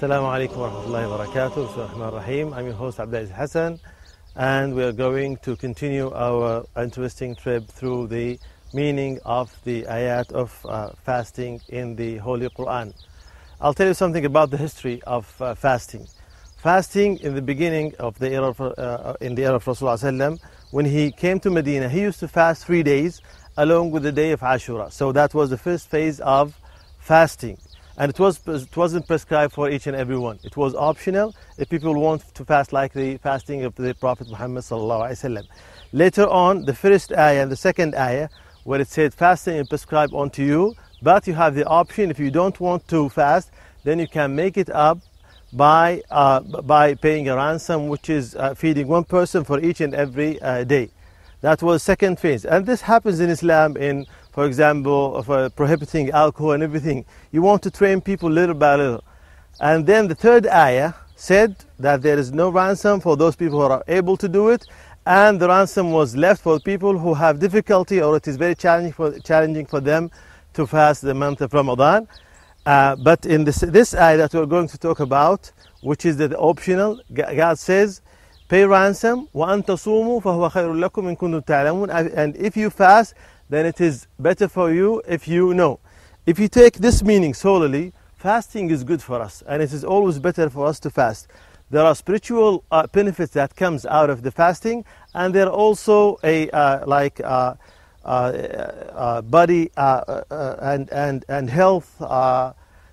Assalamu alaikum wa rahmatullahi wa barakatuh. Rahim I'm your host Abdulaziz Hassan, and we are going to continue our interesting trip through the meaning of the ayat of uh, fasting in the Holy Quran. I'll tell you something about the history of uh, fasting. Fasting in the beginning of the era of, uh, in the era of Rasulullah when he came to Medina, he used to fast three days along with the day of Ashura. So that was the first phase of fasting. And it, was, it wasn't prescribed for each and every one. It was optional if people want to fast like the fasting of the Prophet Muhammad sallallahu Later on, the first ayah and the second ayah, where it said fasting is prescribed unto you, but you have the option if you don't want to fast, then you can make it up by, uh, by paying a ransom, which is uh, feeding one person for each and every uh, day. That was second phase. And this happens in Islam in for example, of uh, prohibiting alcohol and everything. You want to train people little by little. And then the third ayah said that there is no ransom for those people who are able to do it, and the ransom was left for people who have difficulty or it is very challenging for, challenging for them to fast the month of Ramadan. Uh, but in this, this ayah that we're going to talk about, which is the optional, God says, pay ransom, وَأَن تَصُومُوا فَهُوَ خَيْرٌ لَكُمْ إِن كُنتُمْ تَعْلَمُونَ And if you fast, then it is better for you if you know. If you take this meaning solely, fasting is good for us and it is always better for us to fast. There are spiritual uh, benefits that comes out of the fasting and there are also a uh, like uh, uh, uh body uh, and, and, and health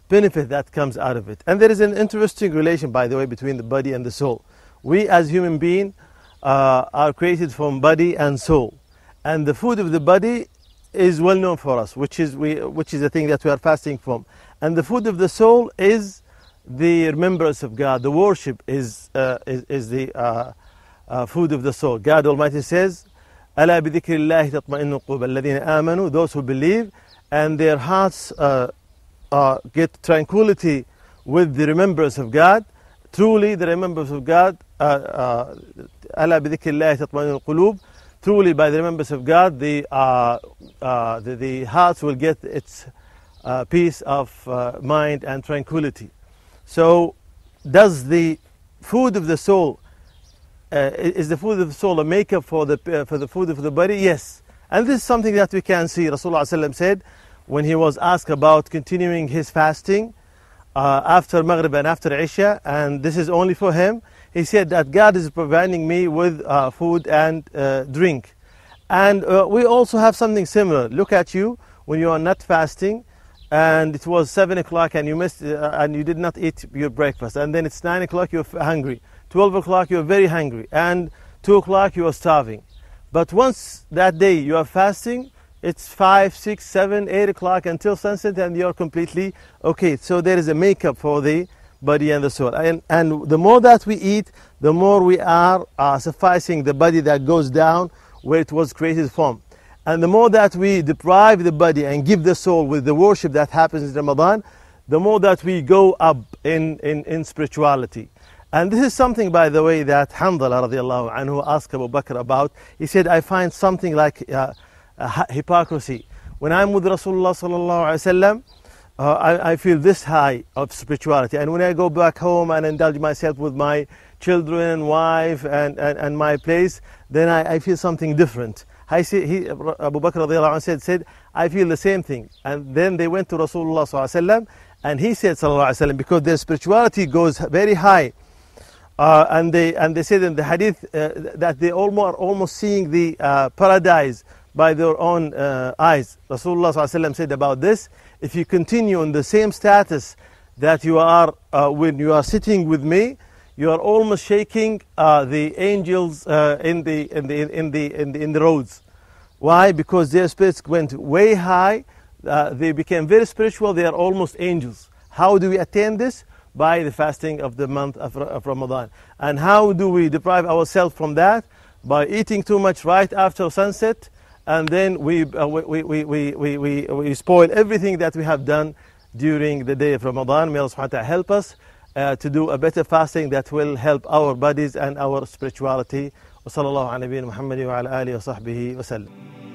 benefit that comes out of it. And there is an interesting relation by the way between the body and the soul. We as human beings are created from body and soul and the food of the body is well known for us, which is, we, which is the thing that we are fasting from. And the food of the soul is the remembrance of God. The worship is, uh, is, is, the uh, uh, food of the soul. God Almighty says, ألا بذكر الله تطمئن القلوب الذين آمنوا those who believe and their hearts uh, uh, get tranquility with the remembrance of God. Truly, the remembrance of God. ألا بذكر الله تطمئن القلوب truly by the remembrance of God, the, uh, uh, the, the, heart will get its uh, peace of uh, mind and tranquility. So, does the food of the soul, uh, is the food of the soul a makeup for the, uh, for the food of the body? Yes. And this is something that we can see. Rasulullah said when he was asked about continuing his fasting after Maghrib and after Isha, and this is only for him he said that God is providing me with uh, food and uh, drink. And uh, we also have something similar. Look at you when you are not fasting and it was 7 o'clock and you missed uh, and you did not eat your breakfast. And then it's 9 o'clock you're hungry. 12 o'clock you're very hungry. And 2 o'clock you are starving. But once that day you are fasting it's 5 6 7 8 o'clock until sunset and you're completely okay. So there is a makeup for the body and the soul. And, and the more that we eat, the more we are uh, sufficing the body that goes down where it was created from. And the more that we deprive the body and give the soul with the worship that happens in Ramadan, the more that we go up in, in, in spirituality. And this is something, by the way, that Hanzala radiallahu anhu asked Abu Bakr about. He said, I find something like uh, hypocrisy. When I'm with Rasulullah sallallahu alayhi wa uh, I, I, feel this high of spirituality. And when I go back home and indulge myself with my children, wife, and, and, and my place, then I, I feel something different. I see, he, Abu Bakr said, said, I feel the same thing. And then they went to Rasulullah and he said, وسلم, because their spirituality goes very high. Uh, and they and they said in the hadith uh, that they almost are almost seeing the uh, paradise by their own uh, eyes. Rasulullah said about this if you continue in the same status that you are uh, when you are sitting with me, you are almost shaking uh, the angels uh, in, the, in, the, in, the, in, the, in the roads. Why? Because their spirits went way high. Uh, they became very spiritual. They are almost angels. How do we attain this? By the fasting of the month of, of Ramadan. And how do we deprive ourselves from that? By eating too much right after sunset and then we, uh, we, we, we, we, we, we spoil everything that we have done during the day of Ramadan. May Allah subhanahu wa ta'ala help us uh, to do a better fasting that will help our bodies and our spirituality. وصلى الله على نبينا محمد وعلى آله وصحبه وسلم